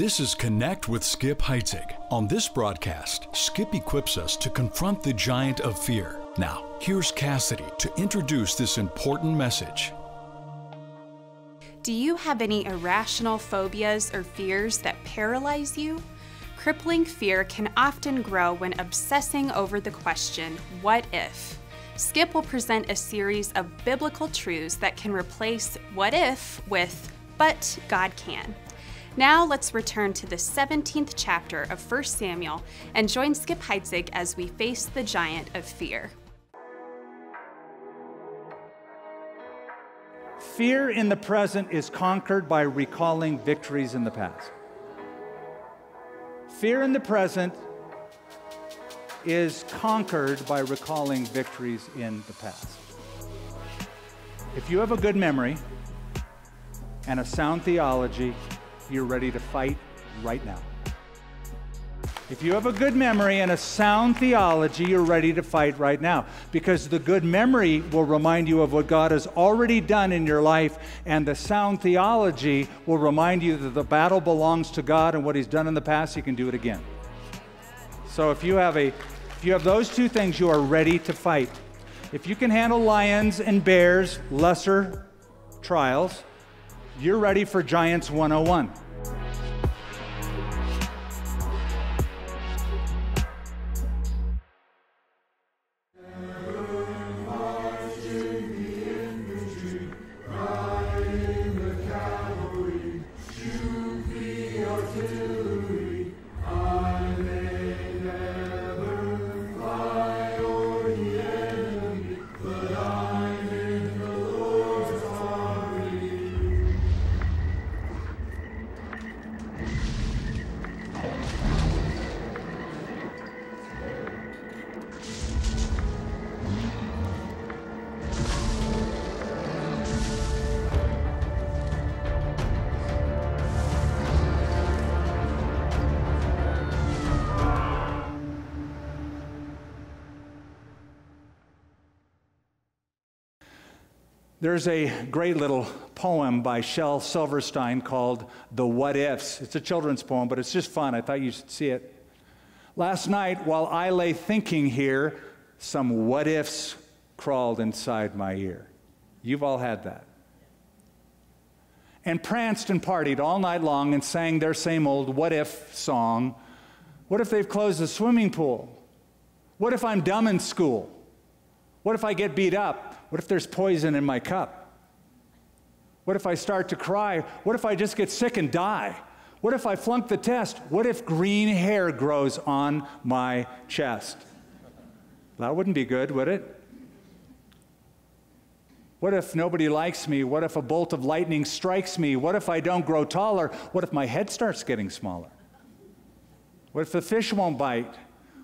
This is Connect with Skip Heitzig. On this broadcast, Skip equips us to confront the giant of fear. Now, here's Cassidy to introduce this important message. Do you have any irrational phobias or fears that paralyze you? Crippling fear can often grow when obsessing over the question, what if? Skip will present a series of biblical truths that can replace what if with but God can. Now let's return to the 17th chapter of 1 Samuel and join Skip Heitzig as we face the giant of fear. Fear in the present is conquered by recalling victories in the past. Fear in the present is conquered by recalling victories in the past. If you have a good memory and a sound theology, you're ready to fight right now. If you have a good memory and a sound theology, you're ready to fight right now. Because the good memory will remind you of what God has already done in your life, and the sound theology will remind you that the battle belongs to God and what He's done in the past, He can do it again. So if you have a if you have those two things, you are ready to fight. If you can handle lions and bears, lesser trials, you're ready for Giants 101. There's a great little poem by Shel Silverstein called The What Ifs. It's a children's poem, but it's just fun. I thought you should see it. Last night, while I lay thinking here, some what ifs crawled inside my ear. You've all had that. And pranced and partied all night long and sang their same old what if song. What if they've closed the swimming pool? What if I'm dumb in school? What if I get beat up? What if there's poison in my cup? What if I start to cry? What if I just get sick and die? What if I flunk the test? What if green hair grows on my chest? That wouldn't be good, would it? What if nobody likes me? What if a bolt of lightning strikes me? What if I don't grow taller? What if my head starts getting smaller? What if the fish won't bite?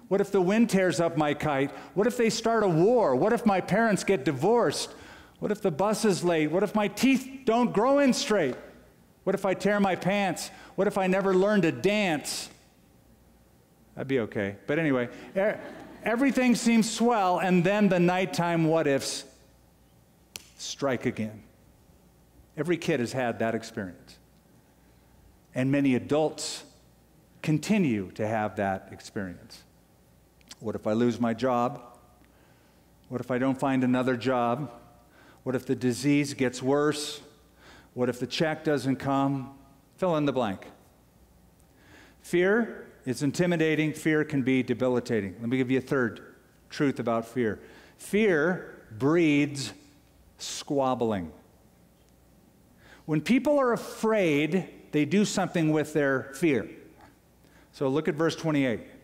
What if the wind tears up my kite? What if they start a war? What if my parents get divorced? What if the bus is late? What if my teeth don't grow in straight? What if I tear my pants? What if I never learn to dance? That'd be okay. But anyway, everything seems swell, and then the nighttime what ifs strike again. Every kid has had that experience. And many adults continue to have that experience. What if I lose my job? What if I don't find another job? What if the disease gets worse? What if the check doesn't come? Fill in the blank. Fear is intimidating, fear can be debilitating. Let me give you a third truth about fear fear breeds squabbling. When people are afraid, they do something with their fear. So look at verse 28.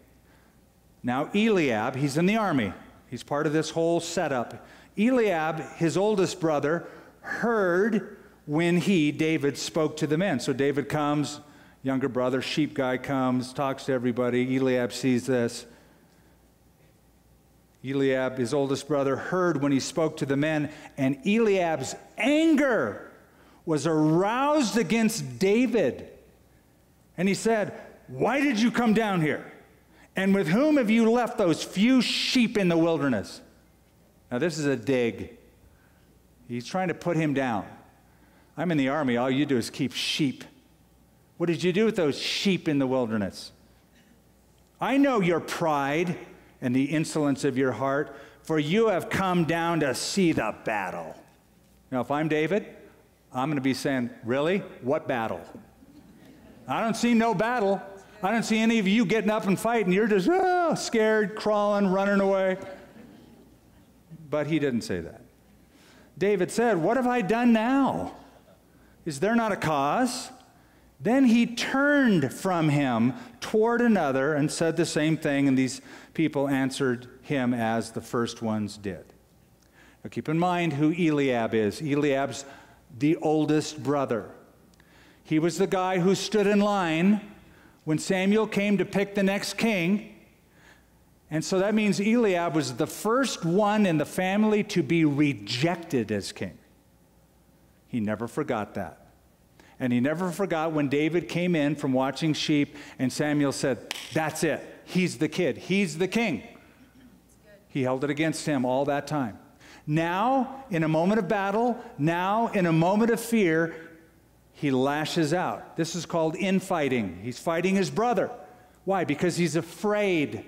Now, Eliab, he's in the army, he's part of this whole setup. Eliab, his oldest brother, heard when he, David, spoke to the men. So David comes, younger brother, sheep guy comes, talks to everybody. Eliab sees this. Eliab, his oldest brother, heard when he spoke to the men, and Eliab's anger was aroused against David. And he said, Why did you come down here? And with whom have you left those few sheep in the wilderness? Now, this is a dig. He's trying to put him down. I'm in the army. All you do is keep sheep. What did you do with those sheep in the wilderness? I know your pride and the insolence of your heart, for you have come down to see the battle. Now, if I'm David, I'm going to be saying, Really? What battle? I don't see no battle. I don't see any of you getting up and fighting. You're just oh, scared, crawling, running away. But he didn't say that. David said, What have I done now? Is there not a cause? Then he turned from him toward another and said the same thing, and these people answered him as the first ones did. Now keep in mind who Eliab is. Eliab's the oldest brother. He was the guy who stood in line when Samuel came to pick the next king. And so that means Eliab was the first one in the family to be rejected as king. He never forgot that. And he never forgot when David came in from watching sheep and Samuel said, That's it. He's the kid. He's the king. He held it against him all that time. Now, in a moment of battle, now in a moment of fear, he lashes out. This is called infighting. He's fighting his brother. Why? Because he's afraid.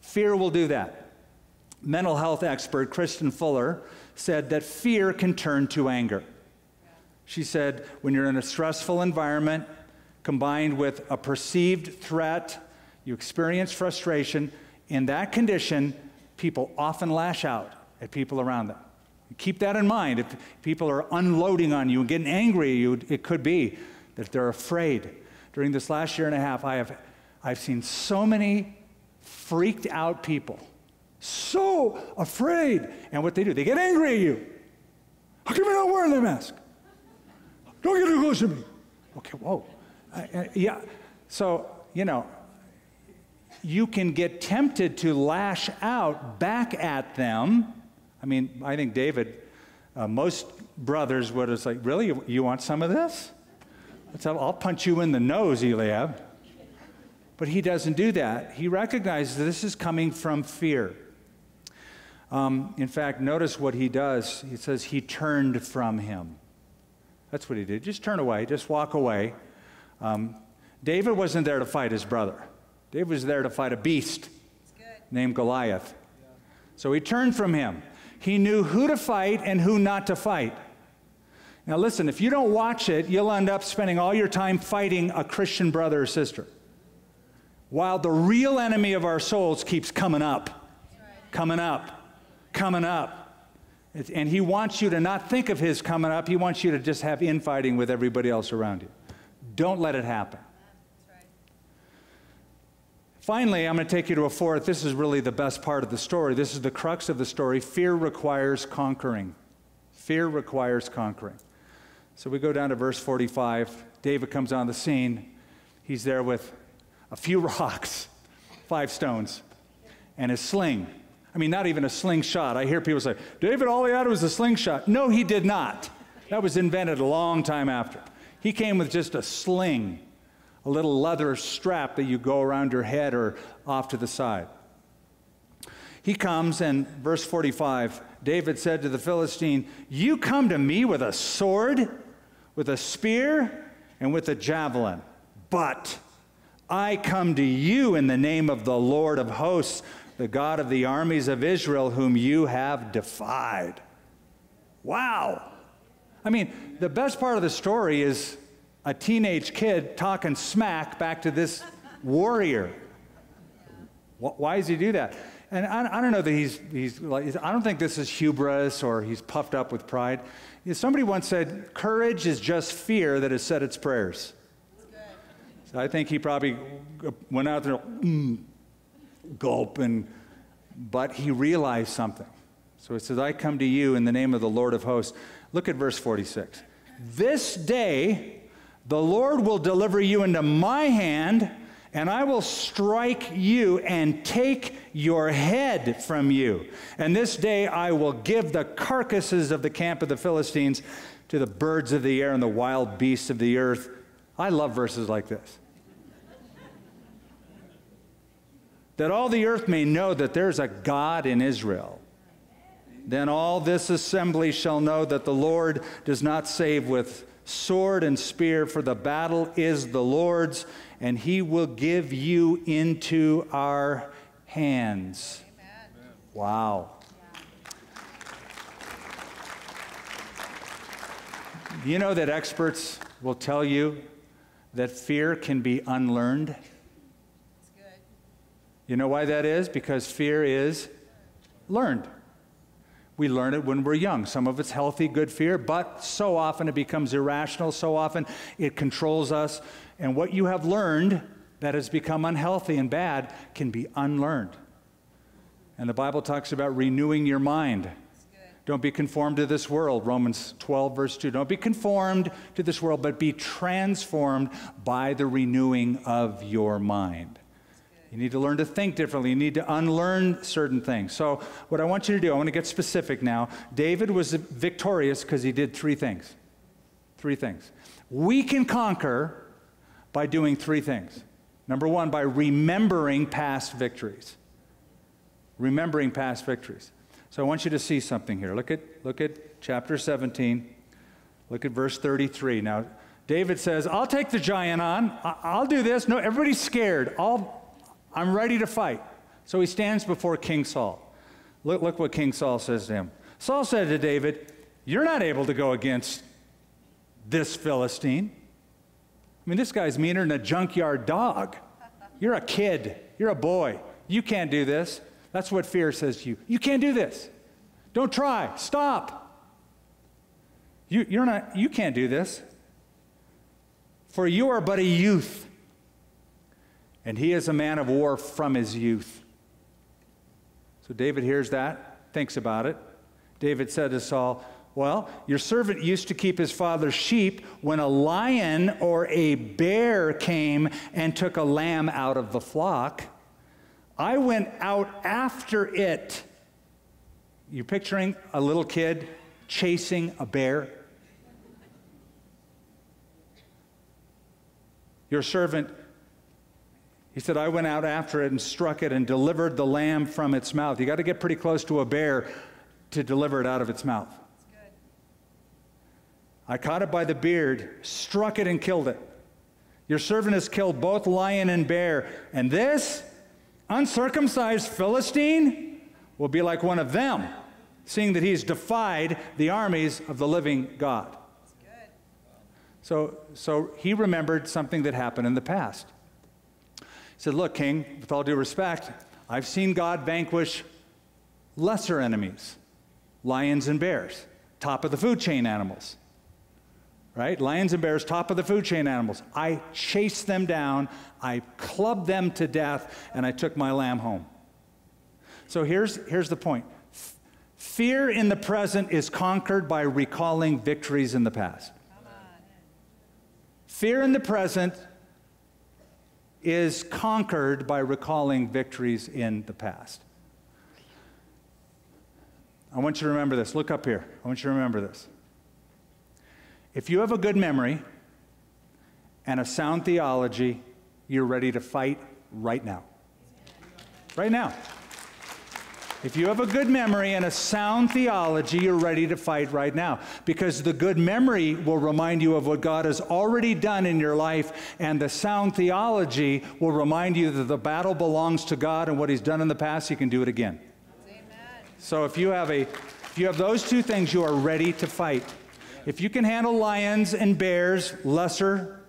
Fear will do that. Mental health expert Kristen Fuller said that fear can turn to anger. She said, when you're in a stressful environment combined with a perceived threat, you experience frustration. In that condition, people often lash out at people around them. Keep that in mind. If people are unloading on you and getting angry at you, it could be that they're afraid. During this last year and a half, I have I've seen so many freaked out people, so afraid. And what they do, they get angry at you. How come you're not wearing the mask? Don't get too close to me. Okay, whoa. Uh, yeah. So, you know, you can get tempted to lash out back at them. I mean, I think David, uh, most brothers would have said, Really? You, you want some of this? I'll punch you in the nose, Eliab. But he doesn't do that. He recognizes this is coming from fear. Um, in fact, notice what he does. He says he turned from him. That's what he did. Just turn away, just walk away. Um, David wasn't there to fight his brother, David was there to fight a beast named Goliath. So he turned from him. He knew who to fight and who not to fight. Now, listen, if you don't watch it, you'll end up spending all your time fighting a Christian brother or sister. While the real enemy of our souls keeps coming up, coming up, coming up. And he wants you to not think of his coming up, he wants you to just have infighting with everybody else around you. Don't let it happen. Finally, I'm going to take you to a fourth. This is really the best part of the story. This is the crux of the story. Fear requires conquering. Fear requires conquering. So we go down to verse 45. David comes on the scene. He's there with a few rocks, five stones, and a sling. I mean, not even a slingshot. I hear people say, David, all he had was a slingshot. No, he did not. That was invented a long time after. He came with just a sling, a little leather strap that you go around your head or off to the side. He comes, and verse 45 David said to the Philistine, You come to me with a sword, with a spear, and with a javelin, but I come to you in the name of the Lord of hosts the God of the armies of Israel, whom you have defied. Wow. I mean, the best part of the story is a teenage kid talking smack back to this warrior. Why does he do that? And I, I don't know that he's, he's like, I don't think this is hubris or he's puffed up with pride. Somebody once said, courage is just fear that has said its prayers. So I think he probably went out there, mm, gulp, and, but he realized something. So it says, I come to you in the name of the Lord of hosts. Look at verse 46. This day the Lord will deliver you into my hand, and I will strike you and take your head from you. And this day I will give the carcasses of the camp of the Philistines to the birds of the air and the wild beasts of the earth. I love verses like this. that all the earth may know that there's a God in Israel. Then all this assembly shall know that the Lord does not save with sword and spear, for the battle is the Lord's, and he will give you into our hands. Amen. Wow. You know that experts will tell you that fear can be unlearned? You know why that is? Because fear is learned. We learn it when we're young. Some of it's healthy, good fear, but so often it becomes irrational. So often it controls us. And what you have learned that has become unhealthy and bad can be unlearned. And the Bible talks about renewing your mind. Don't be conformed to this world, Romans 12, verse 2. Don't be conformed to this world, but be transformed by the renewing of your mind. You need to learn to think differently. You need to unlearn certain things. So, what I want you to do, I want to get specific now. David was victorious because he did three things. Three things. We can conquer by doing three things. Number one, by remembering past victories. Remembering past victories. So I want you to see something here. Look at, look at chapter 17. Look at verse 33. Now, David says, I'll take the giant on. I'll do this. No, everybody's scared. I'll, I'm ready to fight. So he stands before King Saul. Look, look what King Saul says to him. Saul said to David, You're not able to go against this Philistine. I mean, this guy's meaner than a junkyard dog. You're a kid. You're a boy. You can't do this. That's what fear says to you. You can't do this. Don't try. Stop. You, you're not, you can't do this. For you are but a youth and he is a man of war from his youth. So David hears that, thinks about it. David said to Saul, Well, your servant used to keep his father's sheep when a lion or a bear came and took a lamb out of the flock. I went out after it. You're picturing a little kid chasing a bear? Your servant he said, I went out after it and struck it and delivered the lamb from its mouth. You got to get pretty close to a bear to deliver it out of its mouth. I caught it by the beard, struck it, and killed it. Your servant has killed both lion and bear, and this uncircumcised Philistine will be like one of them, seeing that he's defied the armies of the living God. So, so he remembered something that happened in the past said, Look, King, with all due respect, I've seen God vanquish lesser enemies, lions and bears, top of the food chain animals. Right? Lions and bears, top of the food chain animals. I chased them down, I clubbed them to death, and I took my lamb home. So here's, here's the point fear in the present is conquered by recalling victories in the past. Fear in the present is conquered by recalling victories in the past. I want you to remember this. Look up here. I want you to remember this. If you have a good memory and a sound theology, you're ready to fight right now. Right now. If you have a good memory and a sound theology, you're ready to fight right now. Because the good memory will remind you of what God has already done in your life, and the sound theology will remind you that the battle belongs to God and what He's done in the past, He can do it again. Amen. So if you have a if you have those two things, you are ready to fight. If you can handle lions and bears, lesser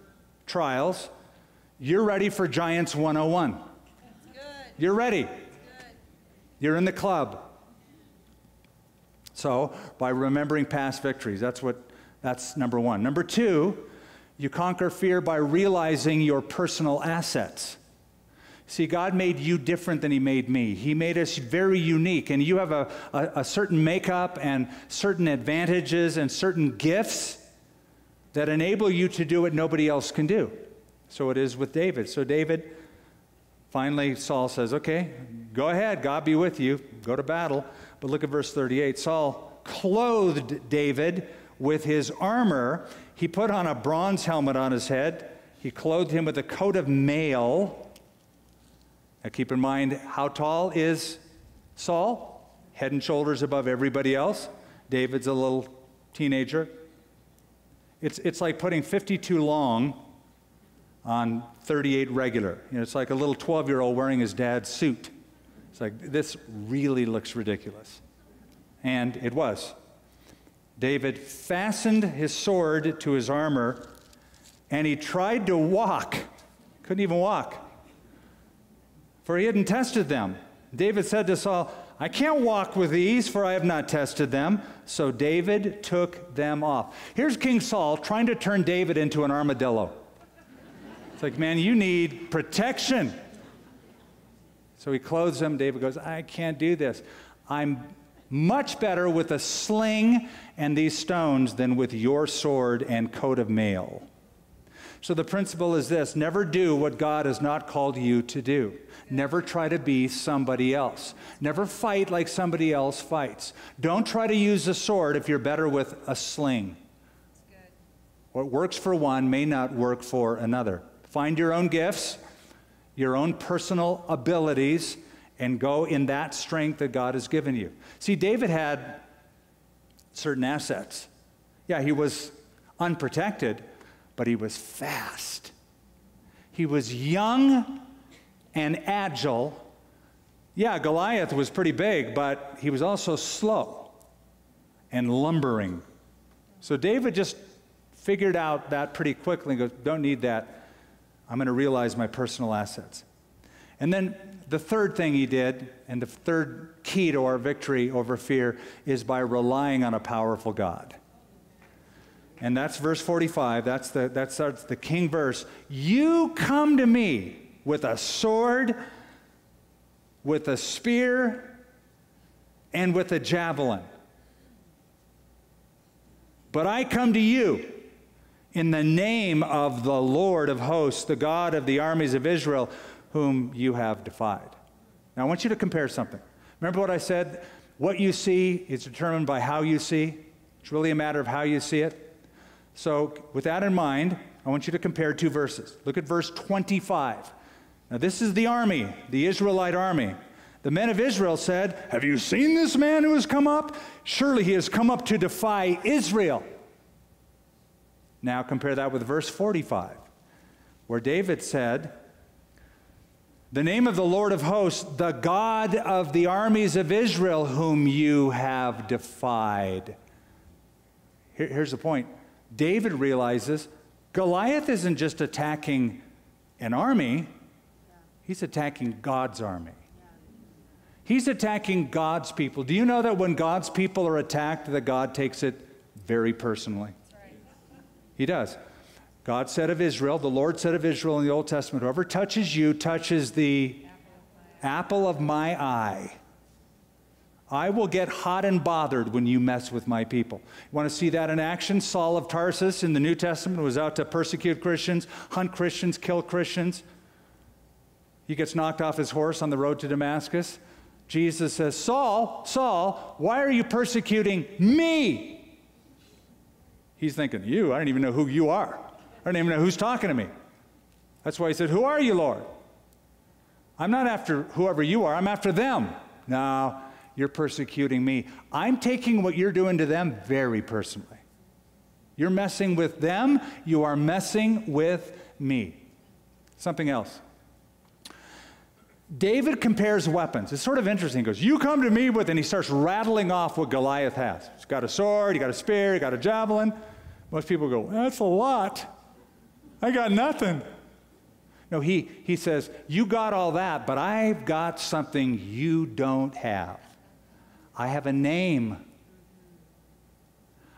trials, you're ready for Giants 101. You're ready. You're in the club. So, by remembering past victories, that's what that's number 1. Number 2, you conquer fear by realizing your personal assets. See, God made you different than He made me. He made us very unique, and you have a, a, a, certain makeup and certain advantages and certain gifts that enable you to do what nobody else can do. So it is with David. So, David Finally, Saul says, Okay, go ahead, God be with you, go to battle. But look at verse 38. Saul clothed David with his armor. He put on a bronze helmet on his head. He clothed him with a coat of mail. Now keep in mind, how tall is Saul? head and shoulders above everybody else. David's a little teenager. It's, it's like putting 52 long on 38 regular. You know, it's like a little 12 year old wearing his dad's suit. It's like, this really looks ridiculous. And it was. David fastened his sword to his armor and he tried to walk. Couldn't even walk, for he hadn't tested them. David said to Saul, I can't walk with these, for I have not tested them. So David took them off. Here's King Saul trying to turn David into an armadillo. It's like, man, you need protection. So he clothes him. David goes, I can't do this. I'm much better with a sling and these stones than with your sword and coat of mail. So the principle is this never do what God has not called you to do. Never try to be somebody else. Never fight like somebody else fights. Don't try to use a sword if you're better with a sling. What works for one may not work for another. Find your own gifts, your own personal abilities, and go in that strength that God has given you. See, David had certain assets. Yeah, he was unprotected, but he was fast. He was young and agile. Yeah, Goliath was pretty big, but he was also slow and lumbering. So David just figured out that pretty quickly and goes, Don't need that. I'm going to realize my personal assets. And then the third thing he did, and the third key to our victory over fear, is by relying on a powerful God. And that's verse 45. That's the, that's the king verse. You come to me with a sword, with a spear, and with a javelin. But I come to you in the name of the Lord of hosts, the God of the armies of Israel, whom you have defied. Now, I want you to compare something. Remember what I said? What you see is determined by how you see. It's really a matter of how you see it. So, with that in mind, I want you to compare two verses. Look at verse 25. Now, this is the army, the Israelite army. The men of Israel said, Have you seen this man who has come up? Surely he has come up to defy Israel. Now, compare that with verse 45, where David said, The name of the Lord of hosts, the God of the armies of Israel, whom you have defied. Here, here's the point David realizes Goliath isn't just attacking an army, he's attacking God's army. He's attacking God's people. Do you know that when God's people are attacked, that God takes it very personally? He does. God said of Israel, the Lord said of Israel in the Old Testament, whoever touches you touches the apple of my eye. I will get hot and bothered when you mess with my people. You want to see that in action? Saul of Tarsus in the New Testament was out to persecute Christians, hunt Christians, kill Christians. He gets knocked off his horse on the road to Damascus. Jesus says, Saul, Saul, why are you persecuting me? He's thinking, You, I don't even know who you are. I don't even know who's talking to me. That's why he said, Who are you, Lord? I'm not after whoever you are, I'm after them. No, you're persecuting me. I'm taking what you're doing to them very personally. You're messing with them, you are messing with me. Something else. David compares weapons. It's sort of interesting. He goes, You come to me with, and he starts rattling off what Goliath has. He's got a sword, he got a spear, he got a javelin. Most people go, That's a lot. I got nothing. No, he, he says, You got all that, but I've got something you don't have. I have a name.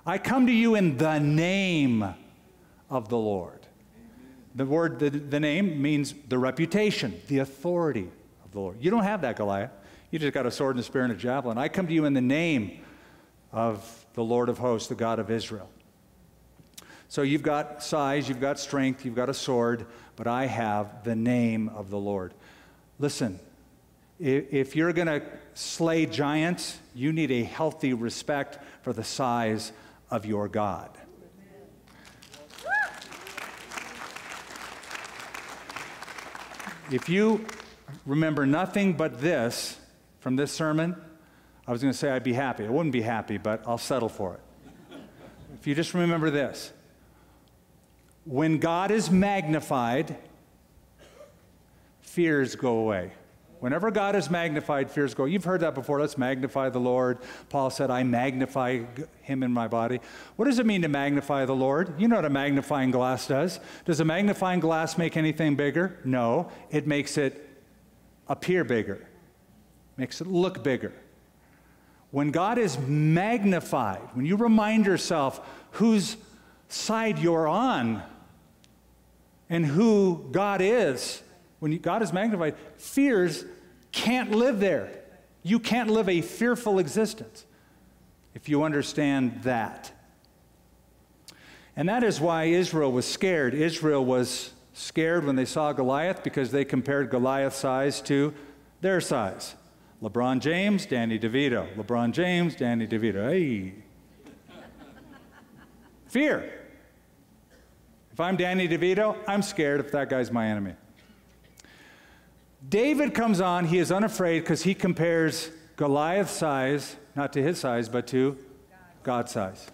I come to you in the name of the Lord. The word, the, the name means the reputation, the authority of the Lord. You don't have that, Goliath. You just got a sword and a spear and a javelin. I come to you in the name of the Lord of hosts, the God of Israel. So you've got size, you've got strength, you've got a sword, but I have the name of the Lord. Listen, if you're going to slay giants, you need a healthy respect for the size of your God. If you remember nothing but this from this sermon, I was going to say I'd be happy. I wouldn't be happy, but I'll settle for it. if you just remember this when God is magnified, fears go away. Whenever God is magnified, fears go. You've heard that before. Let's magnify the Lord. Paul said, I magnify him in my body. What does it mean to magnify the Lord? You know what a magnifying glass does. Does a magnifying glass make anything bigger? No. It makes it appear bigger, makes it look bigger. When God is magnified, when you remind yourself whose side you're on and who God is, when God is magnified, fears can't live there. You can't live a fearful existence if you understand that. And that is why Israel was scared. Israel was scared when they saw Goliath because they compared Goliath's size to their size. LeBron James, Danny DeVito. LeBron James, Danny DeVito. Hey. Fear. If I'm Danny DeVito, I'm scared if that guy's my enemy. David comes on, he is unafraid because he compares Goliath's size, not to his size, but to God's size.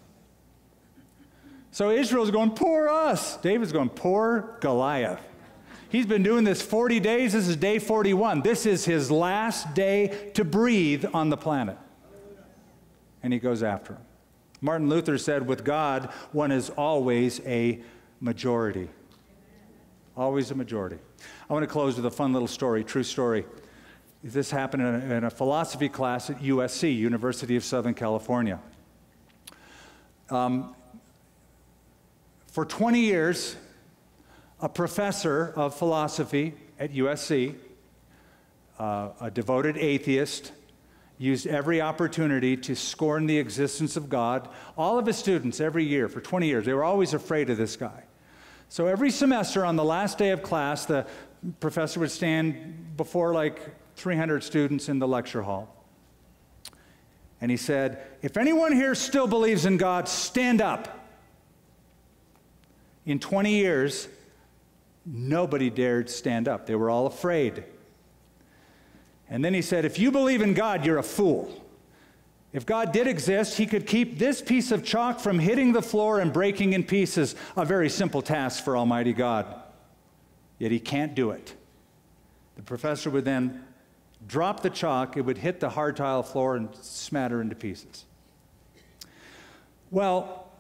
So Israel's going, poor us. David's going, poor Goliath. He's been doing this 40 days. This is day 41. This is his last day to breathe on the planet. And he goes after him. Martin Luther said, with God, one is always a majority. Always a majority. I want to close with a fun little story, true story. This happened in a, in a philosophy class at USC, University of Southern California. Um, for 20 years, a professor of philosophy at USC, uh, a devoted atheist, used every opportunity to scorn the existence of God. All of his students, every year, for 20 years, they were always afraid of this guy. So every semester, on the last day of class, the professor would stand before like 300 students in the lecture hall. And he said, If anyone here still believes in God, stand up. In 20 years, nobody dared stand up. They were all afraid. And then he said, If you believe in God, you're a fool. If God did exist, he could keep this piece of chalk from hitting the floor and breaking in pieces, a very simple task for Almighty God. Yet he can't do it. The professor would then drop the chalk, it would hit the hard tile floor and smatter into pieces. Well,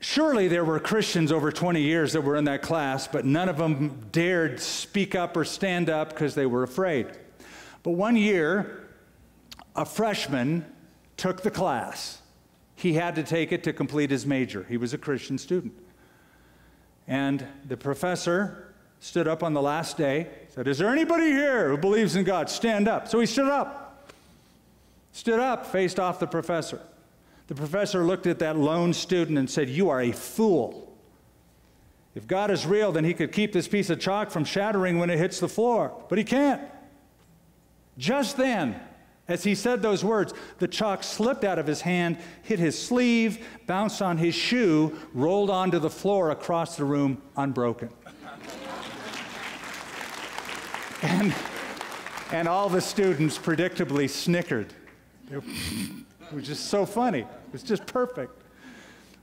surely there were Christians over 20 years that were in that class, but none of them dared speak up or stand up because they were afraid. But one year, a freshman took the class. He had to take it to complete his major. He was a Christian student. And the professor stood up on the last day, said, Is there anybody here who believes in God? Stand up. So he stood up. Stood up, faced off the professor. The professor looked at that lone student and said, You are a fool. If God is real, then he could keep this piece of chalk from shattering when it hits the floor, but he can't. Just then, as he said those words, the chalk slipped out of his hand, hit his sleeve, bounced on his shoe, rolled onto the floor across the room unbroken. and, and all the students predictably snickered. It was just so funny. It was just perfect.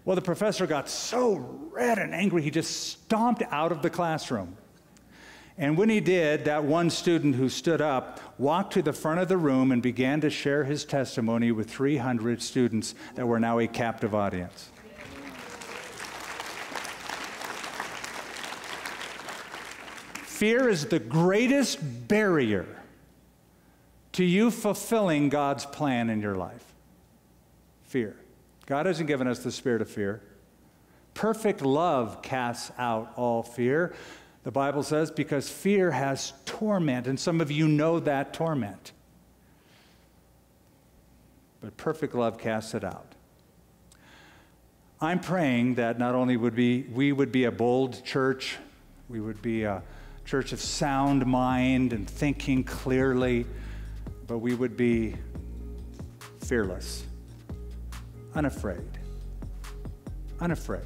Well, the professor got so red and angry, he just stomped out of the classroom. And when he did, that one student who stood up walked to the front of the room and began to share his testimony with 300 students that were now a captive audience. Fear is the greatest barrier to you fulfilling God's plan in your life. Fear. God hasn't given us the spirit of fear. Perfect love casts out all fear. The Bible says, because fear has torment, and some of you know that torment. But perfect love casts it out. I'm praying that not only would be, we would be a bold church, we would be a church of sound mind and thinking clearly, but we would be fearless, unafraid, unafraid.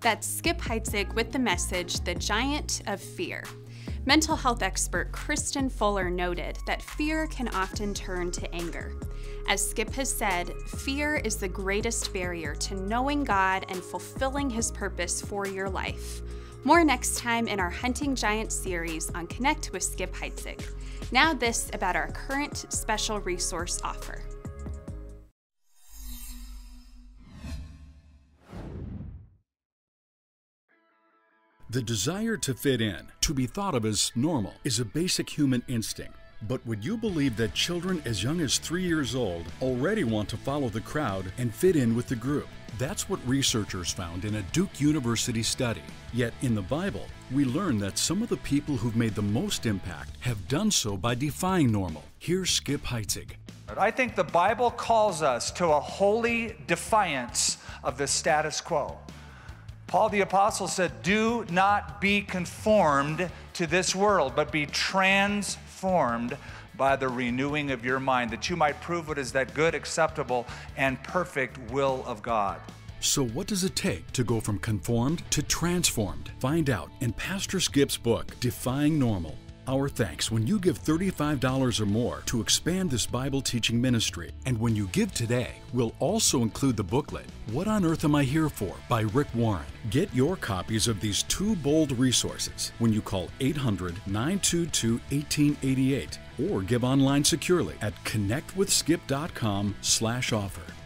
That's Skip Heitzig with the message, The Giant of Fear. Mental health expert Kristen Fuller noted that fear can often turn to anger. As Skip has said, fear is the greatest barrier to knowing God and fulfilling His purpose for your life. More next time in our Hunting Giant series on Connect with Skip Heitzig. Now, this about our current special resource offer. The desire to fit in, to be thought of as normal, is a basic human instinct. But would you believe that children as young as three years old already want to follow the crowd and fit in with the group? That's what researchers found in a Duke University study. Yet in the Bible, we learn that some of the people who've made the most impact have done so by defying normal. Here's Skip Heitzig. I think the Bible calls us to a holy defiance of the status quo. Paul the Apostle said, Do not be conformed to this world, but be transformed by the renewing of your mind, that you might prove what is that good, acceptable, and perfect will of God. So, what does it take to go from conformed to transformed? Find out in Pastor Skip's book, Defying Normal. Our thanks when you give $35 or more to expand this Bible teaching ministry. And when you give today, we'll also include the booklet, What on Earth Am I Here For? by Rick Warren. Get your copies of these two bold resources when you call 800 922 1888 or give online securely at connectwithskip.com slash offer.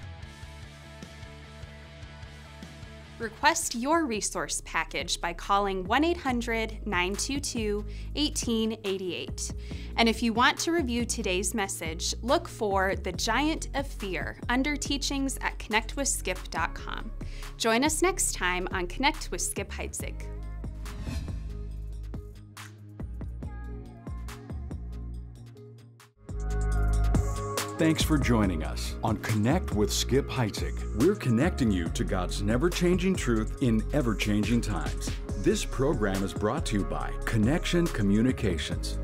Request your resource package by calling 1 800 922 1888. And if you want to review today's message, look for The Giant of Fear under teachings at connectwithskip.com. Join us next time on Connect with Skip Heitzig. Thanks for joining us on Connect with Skip Heitzig. We're connecting you to God's never changing truth in ever changing times. This program is brought to you by Connection Communications.